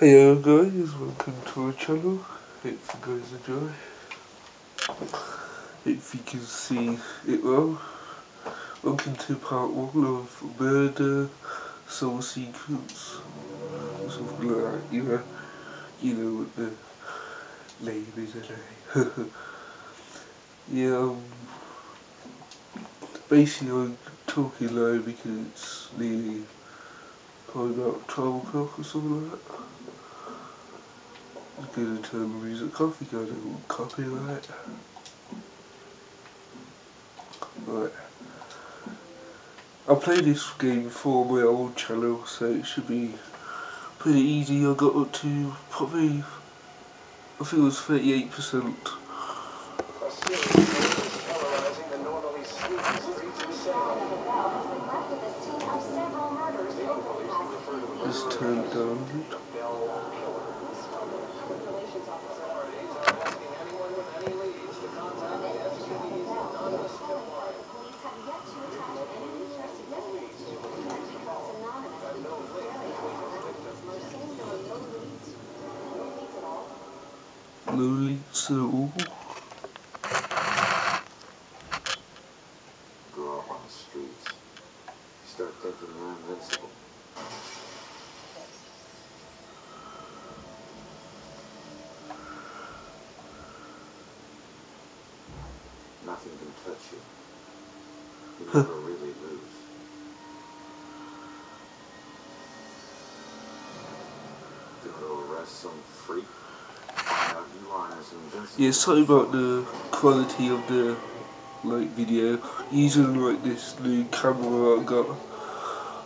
Hey guys, welcome to our channel. Hope you guys enjoy. if you can see it well. Welcome to part one of Murder Soul Sequence. Something like that, you know. You know what the name is anyway. yeah, um, basically I'm talking low because it's nearly probably about 12 o'clock or something like that. Gonna turn the music I don't copyright. Right. I played this game before my old channel, so it should be pretty easy. I got up to probably, I think it was 38%. Just turn down. Sue. Grow up on the streets. You start thinking you're invincible. Nothing can touch you. You never really lose. Go to arrest some freak. Find out you aren't as invincible. Yeah, sorry about the quality of the like video. Using like this new camera I got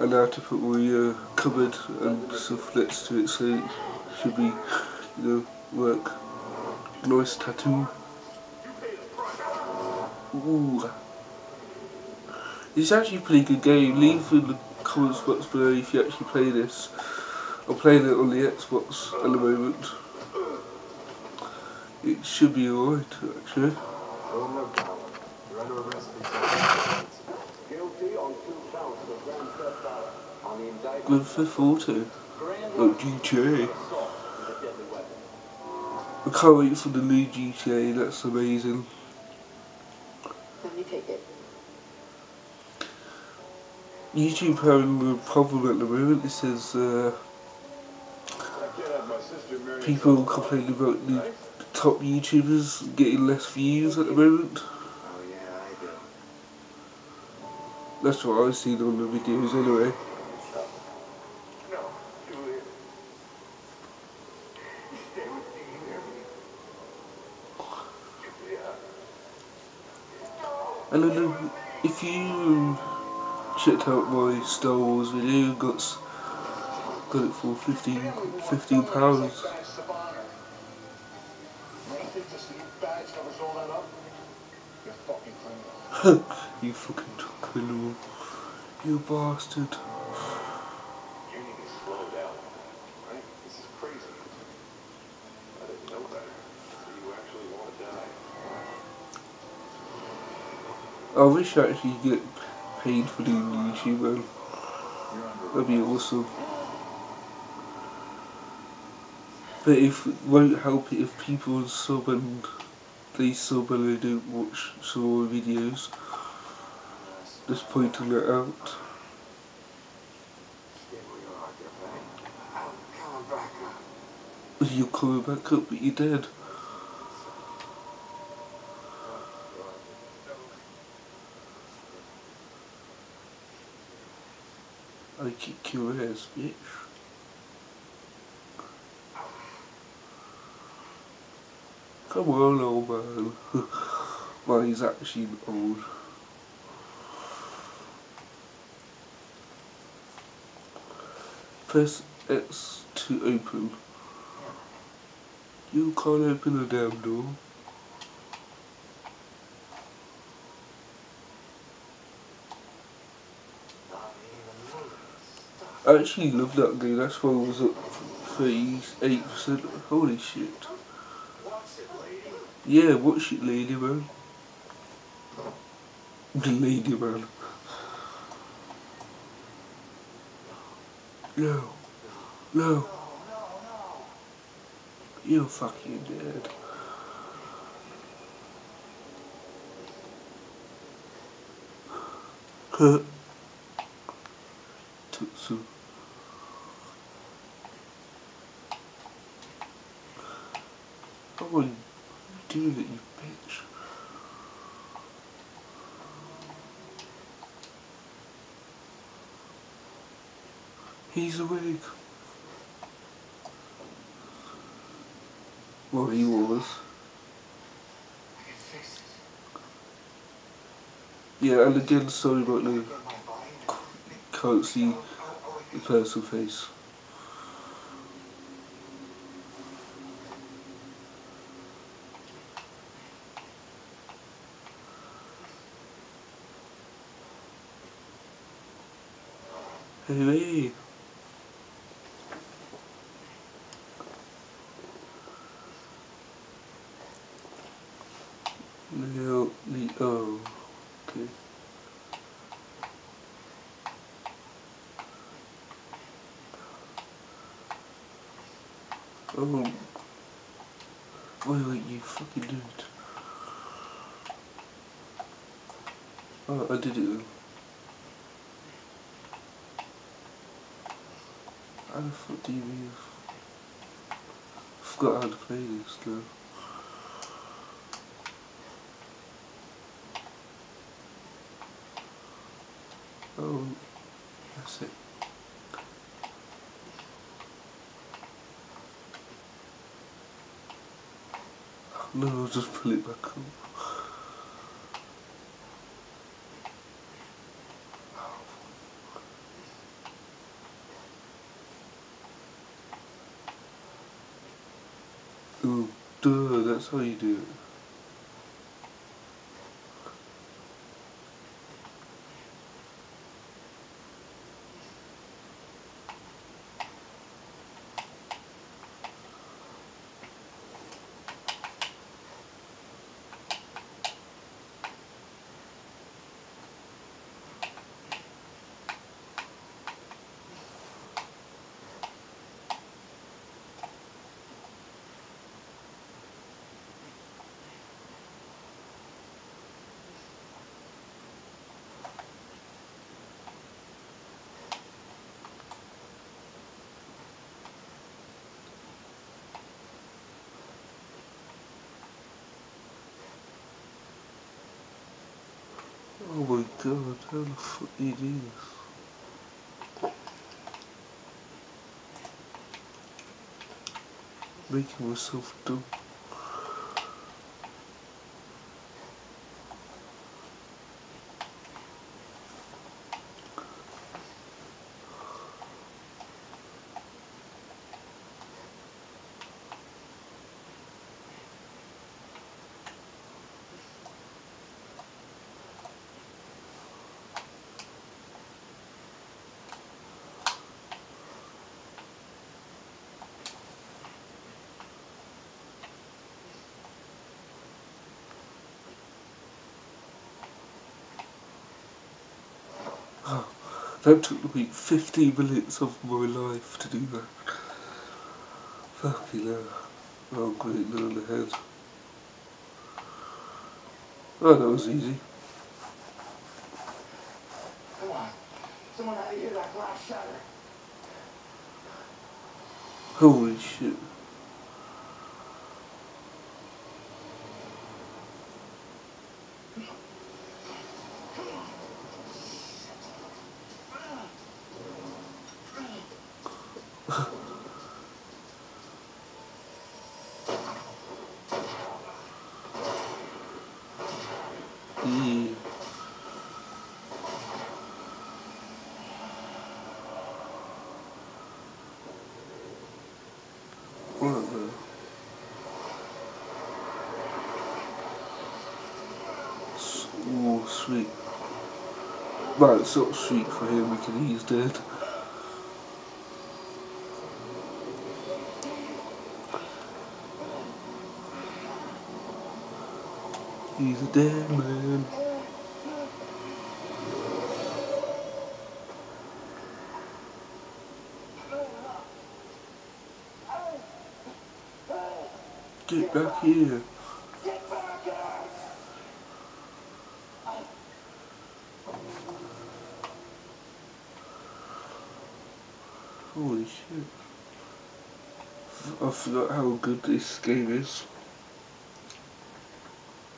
and how to put my uh, cupboard and stuff next to it so it should be, you know, work. Nice tattoo. Ooh. It's actually a pretty good game. Leave in the comments box below if you actually play this. I'm playing it on the Xbox at the moment. It should be alright actually. Arrest for Guilty on two counts of grand theft auto. On the indictment, Grand Theft Auto. Like GTA. assault with a deadly weapon. I can't wait for the new GTA, that's amazing. Let me take it. YouTube having a problem at the moment. It says uh, people complaining about the top YouTubers getting less views at the moment. Oh yeah, I do. That's what I've seen on the videos anyway. No, Julia. You stay with me, you hear me? Julia. And then uh, if you checked out my Star Wars video, got got it for 15, 15 pounds. You're fucking criminal. you fucking criminal. You bastard. You need to slow down, right? This is crazy. I didn't know better. So you actually want to die? I wish I actually get paid for doing YouTube, man. That'd be awesome. But if it won't help it if people sub and they sub and they don't watch some my videos. Just pointing that out. You're coming back up, but you're dead. I kick your ass, bitch. Come on, old man. well, he's actually old. Press X to open. You can't open the damn door. I actually love that game, that's why I was up 38%. Holy shit. Yeah, watch it, lady. The lady man. No. No. You're fucking dead. Tutsu. I wouldn't do that, you bitch. He's awake. Well, he was. Yeah, and again, sorry about the can't see the person face. Hey, the, oh, okay. Oh, wait, wait, you fucking it. Oh, I did it. How the fuck do? Forgot how to play this now. Oh, that's it. No, I'll just pull it back up. Ooh, duh, that's how you do it. My god, how the fuck do you do this? Making myself dumb. That took me 15 minutes of my life to do that. Fucking hell. Oh, great, none on the head. Oh, that was easy. Come on. Someone out of here, that glass shatter. Holy shit. Yeah. What the? S- Oh, sweet. It's not sweet for him because he's dead. He's a dead man. Get back here. Get back here! Holy shit. I forgot how good this game is.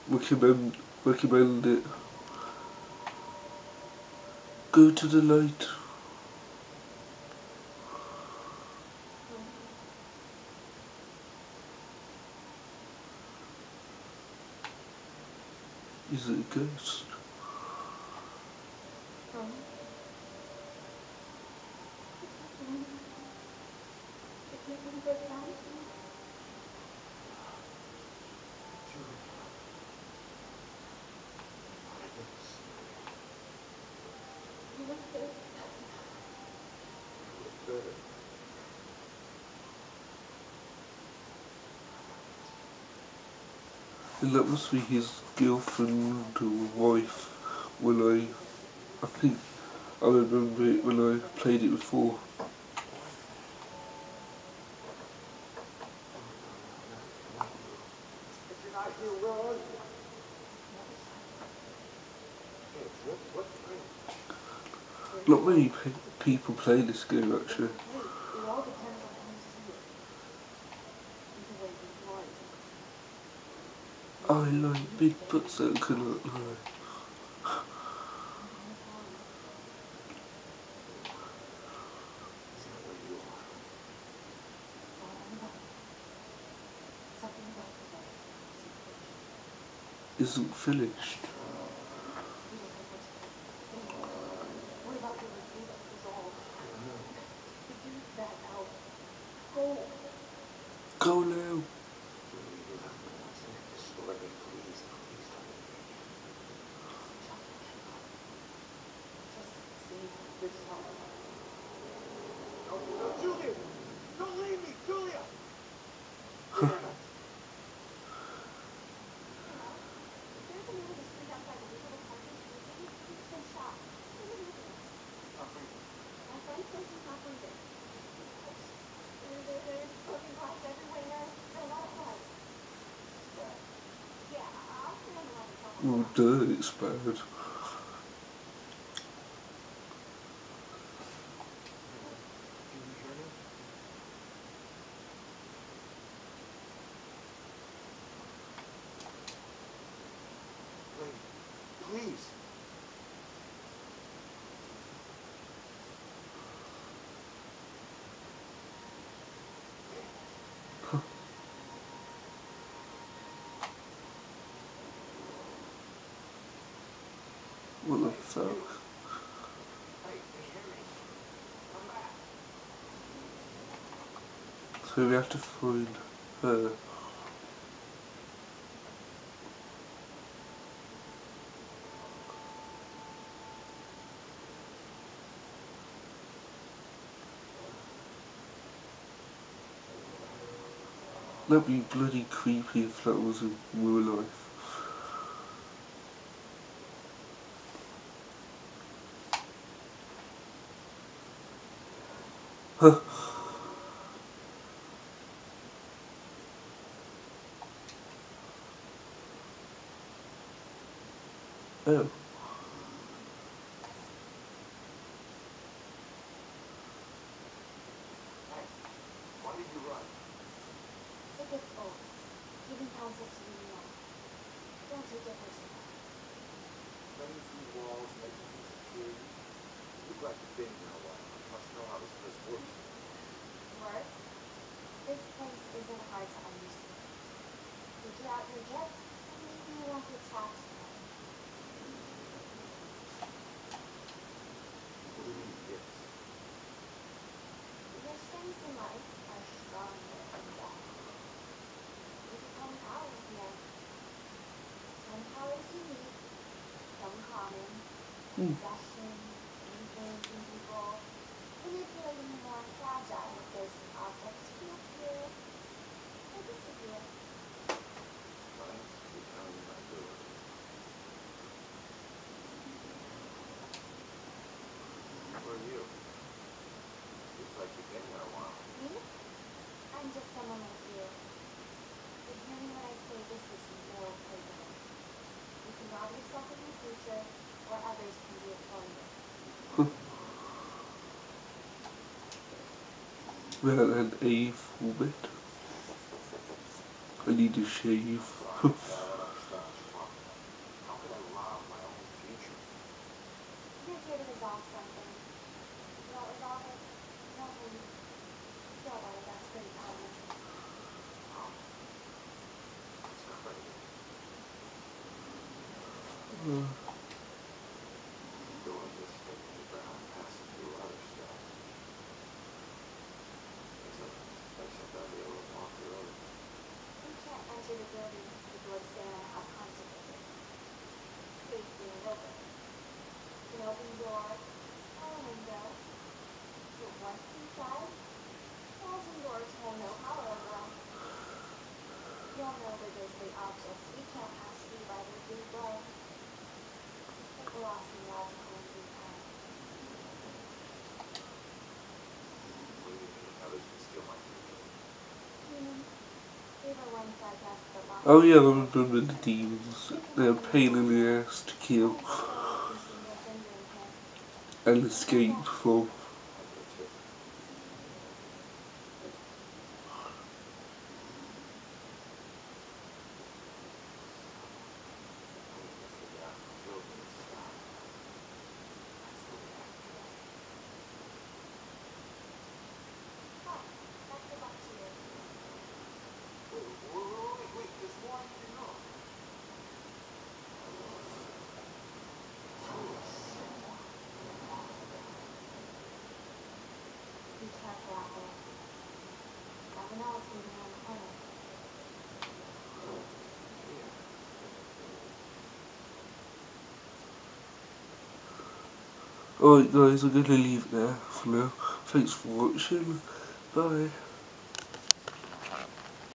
Recommend, recommend it. Go to the light. Is it a ghost? And that must be his girlfriend or wife when I, I think I remember it when I played it before. Not many pe- people play this game actually. Hey, it all depends on how you see it. Either way, you want I like big butts that can look like. is that where you are? Something about the light. Isn't finished. What about the review that was all? Figure that out. Go. Go now. Julie, you have to listen to this story. Please, please don't leave me. Just save yourself. No, no, Julia! Don't leave me, Julia! There's a man in the street outside the Riverwood parking station. He's been shot. Somebody look at this. Not breathing. There. Yeah, tell duh, it's bad. Can you hear me? Lady, please. What the fuck? Hey, can you hear me? Back. So we have to find her. That'd be bloody creepy if that was in real life. Huh. Oh. Hey, why did you run? It gets old. Giving counsel oh. to you now. Things. You. You must know how this place works. Work? This place isn't hard to understand. Figure out your jet, and maybe you won't get trapped. What you in life are stronger than that. You become powers here. Some powers unique, some common. Possession, influencing people, manipulating more fragile if there's objects to appear or disappear. Science, well an A full bit. I need to shave. Oh yeah, them the demons. They're a pain in the ass to kill and escape from. Alright guys, I'm going to leave there for now. Thanks for watching. Bye.